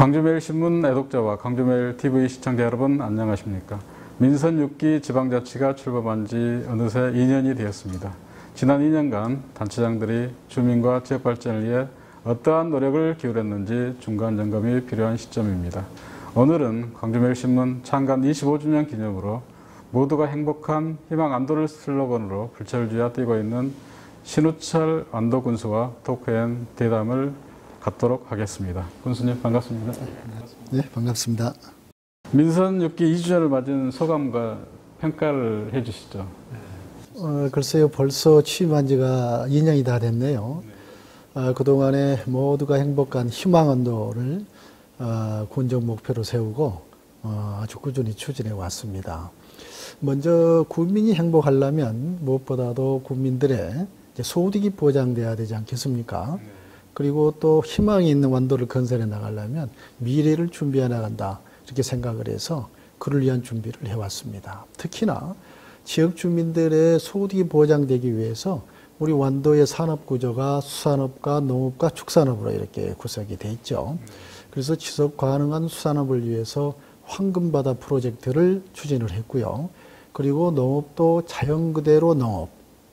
광주매일신문 애독자와 광주매일TV 시청자 여러분 안녕하십니까. 민선 6기 지방자치가 출범한 지 어느새 2년이 되었습니다. 지난 2년간 단체장들이 주민과 지역 발전을 위해 어떠한 노력을 기울였는지 중간 점검이 필요한 시점입니다. 오늘은 광주매일신문 창간 25주년 기념으로 모두가 행복한 희망 안도를 슬로건으로 불철주야 뛰고 있는 신우철 안도 군수와 토크앤 대담을 갖도록 하겠습니다. 군수님 반갑습니다. 네, 반갑습니다. 민선 6기 2주년을 맞은 소감과 평가를 해주시죠. 어, 글쎄요, 벌써 취임한 지가 2년이 다 됐네요. 어, 그동안에 모두가 행복한 희망 언도를 어, 군정 목표로 세우고 어, 아주 꾸준히 추진해 왔습니다. 먼저 국민이 행복하려면 무엇보다도 국민들의 소득이 보장돼야 되지 않겠습니까? 그리고 또 희망이 있는 완도를 건설해 나가려면 미래를 준비해 나간다. 이렇게 생각을 해서 그를 위한 준비를 해왔습니다. 특히나 지역 주민들의 소득이 보장되기 위해서 우리 완도의 산업 구조가 수산업과 농업과 축산업으로 이렇게 구성이 돼 있죠. 그래서 지속 가능한 수산업을 위해서 황금바다 프로젝트를 추진을 했고요. 그리고 농업도 자연 그대로 농업,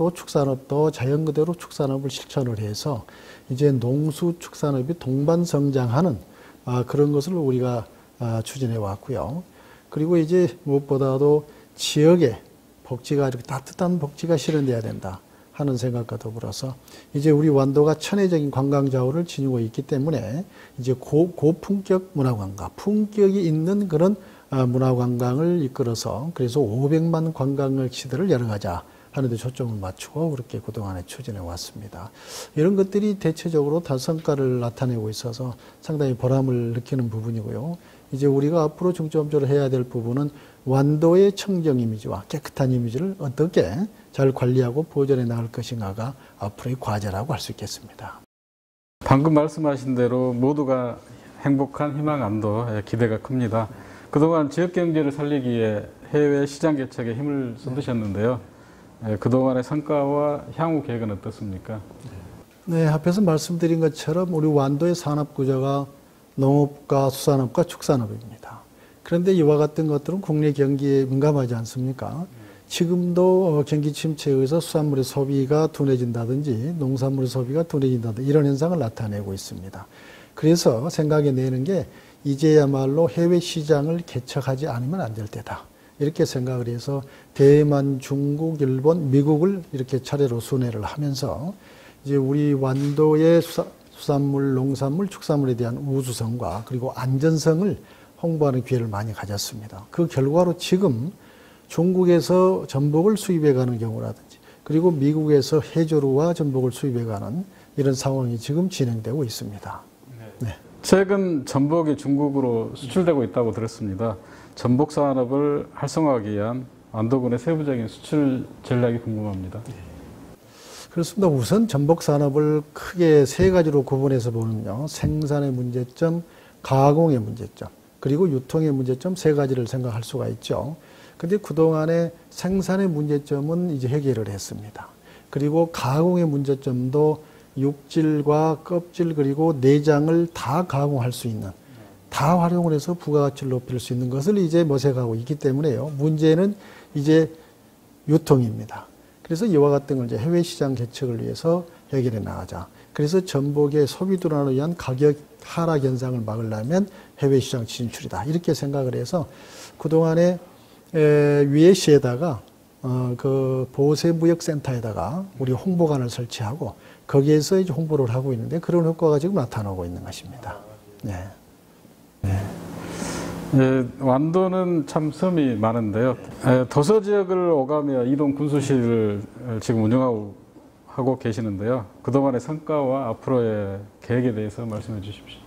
또 축산업도 자연 그대로 축산업을 실천을 해서 이제 농수 축산업이 동반 성장하는 아, 그런 것을 우리가 아, 추진해 왔고요. 그리고 이제 무엇보다도 지역에 복지가 이렇게 따뜻한 복지가 실현돼야 된다 하는 생각과 더불어서 이제 우리 완도가 천혜적인 관광 자원을 지니고 있기 때문에 이제 고, 고품격 문화관광, 품격이 있는 그런 아, 문화관광을 이끌어서 그래서 500만 관광객시들을 열어가자 하는데 초점을 맞추고 그렇게 그동안에 추진해 왔습니다. 이런 것들이 대체적으로 다 성과를 나타내고 있어서 상당히 보람을 느끼는 부분이고요. 이제 우리가 앞으로 중점적으로 해야 될 부분은 완도의 청정 이미지와 깨끗한 이미지를 어떻게 잘 관리하고 보존해 나갈 것인가가 앞으로의 과제라고 할 수 있겠습니다. 방금 말씀하신 대로 모두가 행복한 희망 안도에 기대가 큽니다. 그동안 지역 경제를 살리기에 해외 시장 개척에 힘을 쏟으셨는데요. 예, 그동안의 성과와 향후 계획은 어떻습니까? 네, 앞에서 말씀드린 것처럼 우리 완도의 산업 구조가 농업과 수산업과 축산업입니다. 그런데 이와 같은 것들은 국내 경기에 민감하지 않습니까? 지금도 경기 침체에 의해서 수산물의 소비가 둔해진다든지 농산물의 소비가 둔해진다든지 이런 현상을 나타내고 있습니다. 그래서 생각해 내는 게 이제야말로 해외 시장을 개척하지 않으면 안 될 때다. 이렇게 생각을 해서 대만, 중국, 일본, 미국을 이렇게 차례로 순회를 하면서 이제 우리 완도의 수사, 수산물, 농산물, 축산물에 대한 우수성과 그리고 안전성을 홍보하는 기회를 많이 가졌습니다. 그 결과로 지금 중국에서 전복을 수입해 가는 경우라든지 그리고 미국에서 해조류와 전복을 수입해 가는 이런 상황이 지금 진행되고 있습니다. 네. 최근 전복이 중국으로 수출되고 있다고 들었습니다. 전복 산업을 활성화하기 위한 안도군의 세부적인 수출 전략이 궁금합니다. 그렇습니다. 우선 전복 산업을 크게 세 가지로 구분해서 보면요. 생산의 문제점, 가공의 문제점, 그리고 유통의 문제점 세 가지를 생각할 수가 있죠. 근데 그동안에 생산의 문제점은 이제 해결을 했습니다. 그리고 가공의 문제점도 육질과 껍질 그리고 내장을 다 가공할 수 있는 다 활용을 해서 부가가치를 높일 수 있는 것을 이제 모색하고 있기 때문에요. 문제는 이제 유통입니다. 그래서 이와 같은 걸 이제 해외 시장 개척을 위해서 해결해 나가자. 그래서 전복의 소비 둔화를 위한 가격 하락 현상을 막으려면 해외 시장 진출이다. 이렇게 생각을 해서 그동안에 위에시에다가 어, 그 보세무역센터에다가 우리 홍보관을 설치하고 거기에서 이제 홍보를 하고 있는데 그런 효과가 지금 나타나고 있는 것입니다. 네. 네. 예, 완도는 참 섬이 많은데요. 예, 도서 지역을 오가며 이동 군수실을 지금 운영하고 하고 계시는데요. 그동안의 성과와 앞으로의 계획에 대해서 말씀해 주십시오.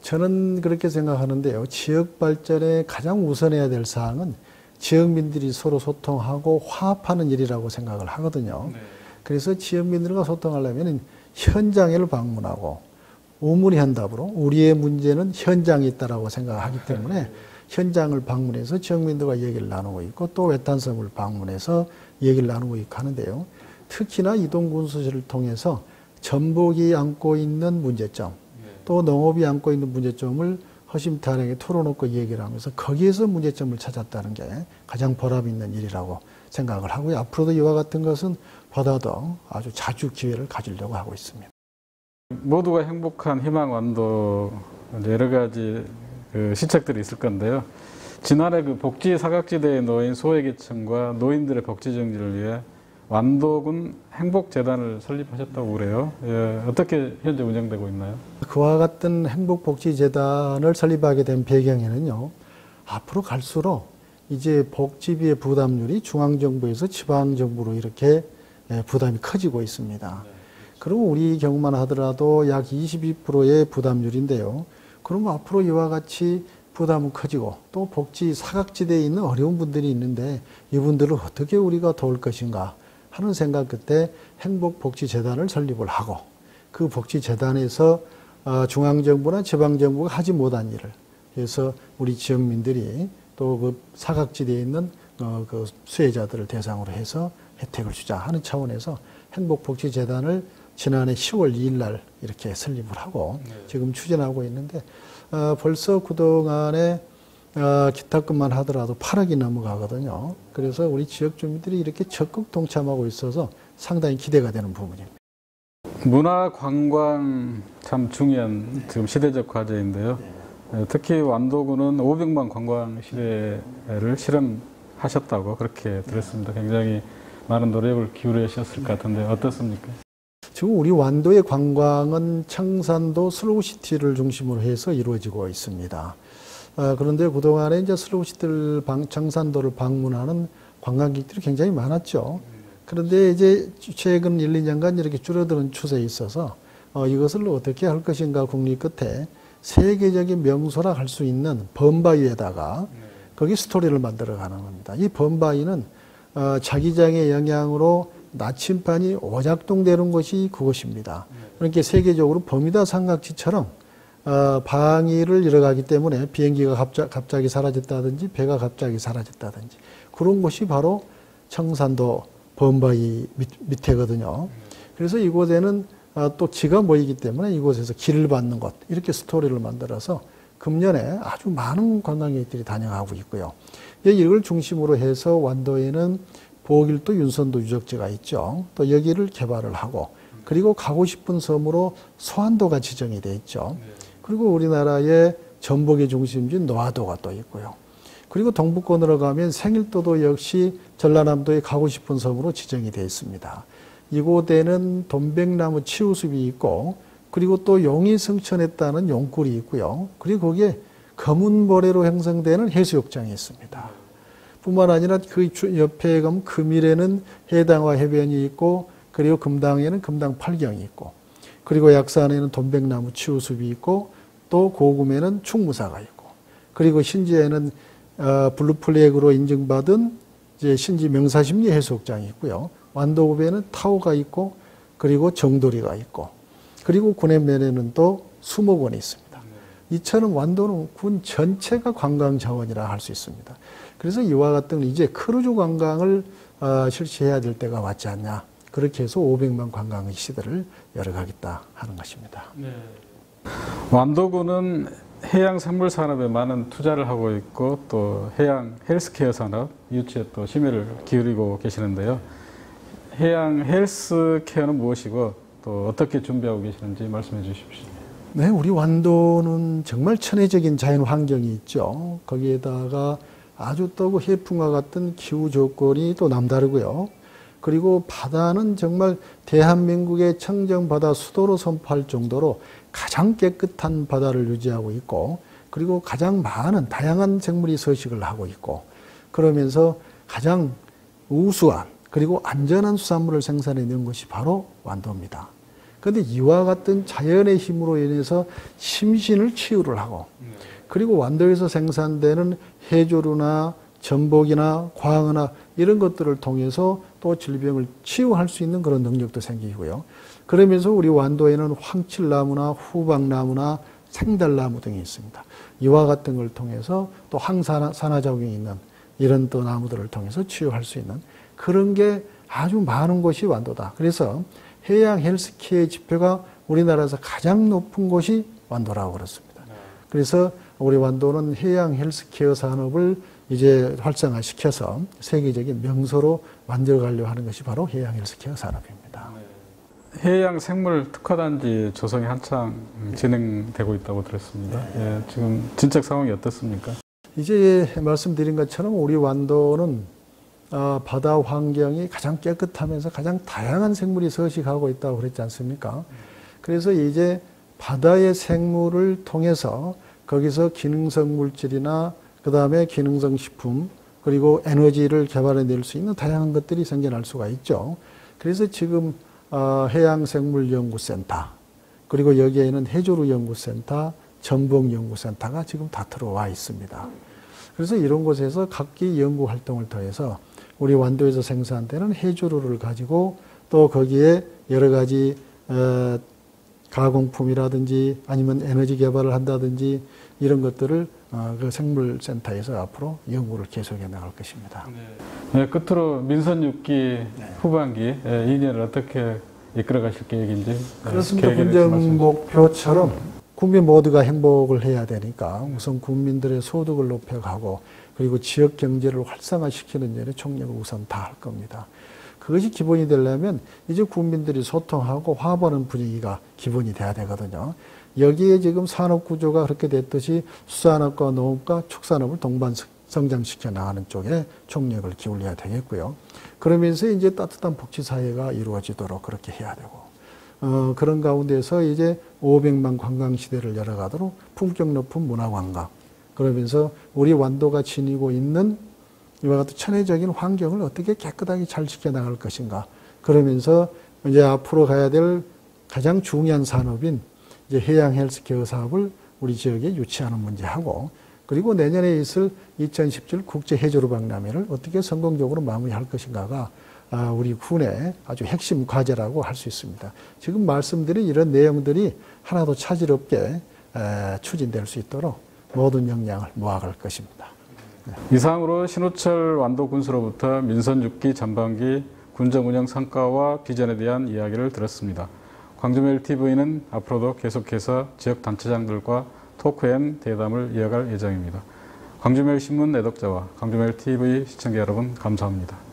저는 그렇게 생각하는데요. 지역 발전에 가장 우선해야 될 사항은 지역민들이 서로 소통하고 화합하는 일이라고 생각을 하거든요. 네. 그래서 지역민들과 소통하려면 현장을 방문하고 우문의한 답으로 우리의 문제는 현장에 있다라고 생각하기 때문에 현장을 방문해서 지역민들과 얘기를 나누고 있고 또 외딴섬을 방문해서 얘기를 나누고 있고 하는데요. 특히나 이동군수실을 통해서 전복이 안고 있는 문제점 또 농업이 안고 있는 문제점을 허심탄회하게 털어놓고 얘기를 하면서 거기에서 문제점을 찾았다는 게 가장 보람 있는 일이라고 생각을 하고요. 앞으로도 이와 같은 것은 보다도 아주 자주 기회를 가지려고 하고 있습니다. 모두가 행복한 희망 완도 여러 가지 그 시책들이 있을 건데요. 지난해 그 복지 사각지대에 놓인 소외계층과 노인들의 복지 정지를 위해 완도군 행복재단을 설립하셨다고 그래요. 예, 어떻게 현재 운영되고 있나요? 그와 같은 행복복지재단을 설립하게 된 배경에는요, 앞으로 갈수록 이제 복지비의 부담률이 중앙정부에서 지방정부로 이렇게 예, 부담이 커지고 있습니다. 그리고 우리 경우만 하더라도 약 22%의 부담률인데요. 그러면 앞으로 이와 같이 부담은 커지고 또 복지 사각지대에 있는 어려운 분들이 있는데 이분들을 어떻게 우리가 도울 것인가 하는 생각 끝에 행복복지재단을 설립을 하고 그 복지재단에서 어, 중앙정부나 지방정부가 하지 못한 일을 해서 우리 지역민들이 또 그 사각지대에 있는 어, 그 수혜자들을 대상으로 해서 혜택을 주자 하는 차원에서 행복복지재단을 지난해 10월 2일 날 이렇게 설립을 하고 지금 추진하고 있는데 어, 벌써 그동안에 어, 기타금만 하더라도 8억이 넘어가거든요. 그래서 우리 지역 주민들이 이렇게 적극 동참하고 있어서 상당히 기대가 되는 부분입니다. 문화 관광 참 중요한 지금 시대적 과제인데요. 예, 특히 완도군은 500만 관광 시대를 실현하셨다고 그렇게 들었습니다. 굉장히 많은 노력을 기울이셨을 것 같은데 어떻습니까? 지금 우리 완도의 관광은 청산도 슬로우시티를 중심으로 해서 이루어지고 있습니다. 어, 그런데 그동안에 이제 슬로우시티를 방, 청산도를 방문하는 관광객들이 굉장히 많았죠. 그런데 이제 최근 1, 2년간 이렇게 줄어드는 추세에 있어서 어, 이것을 어떻게 할 것인가 궁리 끝에 세계적인 명소라 할 수 있는 범바위에다가 거기 스토리를 만들어 가는 겁니다. 이 범바위는 어, 자기장의 영향으로 나침반이 오작동되는 것이 그것입니다. 그러니까 세계적으로 버뮤다 삼각지처럼 어, 방위를 잃어가기 때문에 비행기가 갑자, 갑자기 사라졌다든지 배가 갑자기 사라졌다든지 그런 곳이 바로 청산도 범바위 밑, 밑에거든요. 그래서 이곳에는 어, 또 지가 모이기 때문에 이곳에서 길을 받는 것 이렇게 스토리를 만들어서 금년에 아주 많은 관광객들이 다녀가고 있고요. 이걸 중심으로 해서 완도에는 보길도 윤선도 유적지가 있죠. 또 여기를 개발을 하고 그리고 가고 싶은 섬으로 소환도가 지정이 돼 있죠. 그리고 우리나라의 전복의 중심지인 노화도가 또 있고요. 그리고 동북권으로 가면 생일도도 역시 전라남도에 가고 싶은 섬으로 지정이 되어 있습니다. 이곳에는 돈백나무 치우숲이 있고 그리고 또 용이 승천했다는 용굴이 있고요. 그리고 거기에 검은보레로 형성되는 해수욕장이 있습니다. 뿐만 아니라 그 옆에 가면 금일에는 해당화 해변이 있고 그리고 금당에는 금당 팔경이 있고 그리고 약산에는 돈백나무 치우숲이 있고 또 고금에는 충무사가 있고 그리고 신지에는 어, 블루플렉으로 인증받은 이제 신지 명사심리 해수욕장이 있고요. 완도읍에는 타오가 있고 그리고 정도리가 있고 그리고 군해면에는 또 수목원이 있습니다. 이처럼 완도는 군 전체가 관광 자원이라 할 수 있습니다. 그래서 이와 같은 이제 크루즈 관광을 어, 실시해야 될 때가 왔지 않냐. 그렇게 해서 500만 관광의 시대를 열어가겠다 하는 것입니다. 네. 완도군은 해양 생물 산업에 많은 투자를 하고 있고 또 해양 헬스케어 산업 유치에 또 심혈을 기울이고 계시는데요. 해양 헬스케어는 무엇이고 또 어떻게 준비하고 계시는지 말씀해 주십시오. 네, 우리 완도는 정말 천혜적인 자연 환경이 있죠. 거기에다가 아주 또 해풍과 같은 기후 조건이 또 남다르고요. 그리고 바다는 정말 대한민국의 청정바다 수도로 선포할 정도로 가장 깨끗한 바다를 유지하고 있고 그리고 가장 많은 다양한 생물이 서식을 하고 있고 그러면서 가장 우수한 그리고 안전한 수산물을 생산해내는 것이 바로 완도입니다. 그런데 이와 같은 자연의 힘으로 인해서 심신을 치유를 하고 그리고 완도에서 생산되는 해조류나 전복이나 광어나 이런 것들을 통해서 또 질병을 치유할 수 있는 그런 능력도 생기고요. 그러면서 우리 완도에는 황칠나무나 후박나무나 생달나무 등이 있습니다. 이와 같은 걸 통해서 또 항산화작용이 있는 이런 또 나무들을 통해서 치유할 수 있는 그런 게 아주 많은 곳이 완도다. 그래서 해양 헬스케어 지표가 우리나라에서 가장 높은 곳이 완도라고 그렇습니다. 그래서 우리 완도는 해양 헬스케어 산업을 이제 활성화시켜서 세계적인 명소로 만들어가려고 하는 것이 바로 해양 헬스케어 산업입니다. 해양 생물 특화단지 조성이 한창 진행되고 있다고 들었습니다. 예, 지금 진척 상황이 어떻습니까? 이제 말씀드린 것처럼 우리 완도는 아, 바다 환경이 가장 깨끗하면서 가장 다양한 생물이 서식하고 있다고 그랬지 않습니까? 그래서 이제 바다의 생물을 통해서 거기서 기능성 물질이나 그 다음에 기능성 식품 그리고 에너지를 개발해낼 수 있는 다양한 것들이 생겨날 수가 있죠. 그래서 지금 어, 해양생물연구센터 그리고 여기에는 해조류연구센터, 전봉연구센터가 지금 다 들어와 있습니다. 그래서 이런 곳에서 각기 연구 활동을 통해서 우리 완도에서 생산되는 해조류를 가지고 또 거기에 여러 가지 어, 가공품이라든지 아니면 에너지 개발을 한다든지 이런 것들을 어, 그 생물센터에서 앞으로 연구를 계속해 나갈 것입니다. 네, 끝으로 민선 6기 후반기 예, 2년을 어떻게 이끌어 가실 계획인지 예, 그렇습니다. 말씀- 목표처럼 국민 모두가 행복을 해야 되니까 우선 국민들의 소득을 높여가고 그리고 지역 경제를 활성화시키는 일에 총력을 우선 다 할 겁니다. 그것이 기본이 되려면 이제 국민들이 소통하고 화합하는 분위기가 기본이 돼야 되거든요. 여기에 지금 산업 구조가 그렇게 됐듯이 수산업과 농업과 축산업을 동반 성장시켜 나가는 쪽에 총력을 기울여야 되겠고요. 그러면서 이제 따뜻한 복지 사회가 이루어지도록 그렇게 해야 되고 어, 그런 가운데서 이제 500만 관광 시대를 열어가도록 품격 높은 문화 관광 그러면서 우리 완도가 지니고 있는 이와 같은 천혜적인 환경을 어떻게 깨끗하게 잘 지켜나갈 것인가 그러면서 이제 앞으로 가야 될 가장 중요한 산업인 이제 해양 헬스케어 사업을 우리 지역에 유치하는 문제하고 그리고 내년에 있을 2017 국제 해조류 박람회를 어떻게 성공적으로 마무리할 것인가가 아, 우리 군의 아주 핵심 과제라고 할 수 있습니다. 지금 말씀드린 이런 내용들이 하나도 차질 없게 에, 추진될 수 있도록 모든 역량을 모아갈 것입니다. 이상으로 신호철 완도 군수로부터 민선 6기 전반기 군정 운영 성과와 비전에 대한 이야기를 들었습니다. 광주메일 TV는 앞으로도 계속해서 지역 단체장들과 토크앤 대담을 이어갈 예정입니다. 광주메일 신문 애독자와 광주메일 TV 시청자 여러분 감사합니다.